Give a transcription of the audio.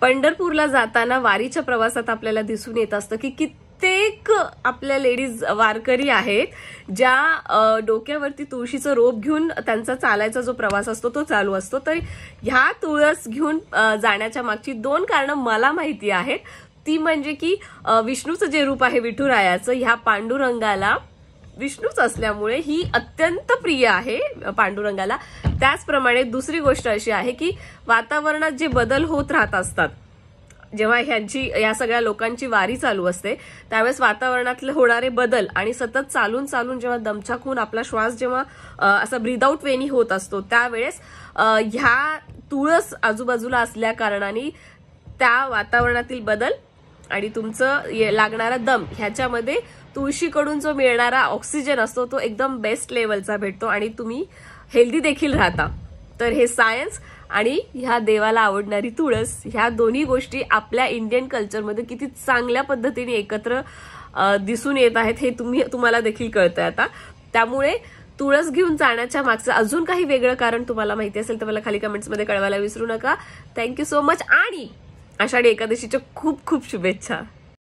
पंढरपूरला जाताना वारीच्या प्रवासात आपल्याला दिसून येत असतं की कित्येक आपल्या लेडीज वारकरी आहेत ज्या डोक्यावरती तुळशीचं रोप घेऊन त्यांचा चालायचा जो प्रवास असतो तो चालू असतो. तर ह्या तुळस घेऊन जाण्याच्या मागची दोन कारणं मला माहिती आहेत. ती म्हणजे की विष्णूचं जे रूप आहे विठुरायाचं ह्या पांडुरंगाला विष्णूच असल्यामुळे ही अत्यंत प्रिय आहे पांडुरंगाला. त्याचप्रमाणे दुसरी गोष्ट अशी आहे की वातावरणात जे बदल होत राहत असतात जेव्हा ह्यांची या सगळ्या लोकांची वारी चालू असते त्यावेळेस वातावरणातले होणारे बदल आणि सतत चालून चालून जेव्हा दमछाकून आपला श्वास जेव्हा असा ब्रिदआउट वेनी होत असतो त्यावेळेस ह्या तुळस आजूबाजूला असल्या कारणाने त्या वातावरणातील बदल आणि तुमचं ये- लागणारा दम ह्याच्यामध्ये तुळशीकडून जो मिळणारा ऑक्सिजन असतो तो एकदम बेस्ट लेवलचा भेटतो आणि तुम्ही हेल्दी देखील राहता. तर हे सायन्स आणि ह्या देवाला आवडणारी तुळस ह्या दोन्ही गोष्टी आपल्या इंडियन कल्चरमध्ये किती चांगल्या पद्धतीने एकत्र दिसून येत आहेत हे तुम्ही तुम्हाला देखील कळतंय आता. त्यामुळे तुळस घेऊन जाण्याच्या मागचं अजून काही वेगळं कारण तुम्हाला माहिती असेल तर मला खाली कमेंट्समध्ये कळवायला विसरू नका. थँक्यू सो मच आणि आषाढी एकादशीच्या खूप खूप शुभेच्छा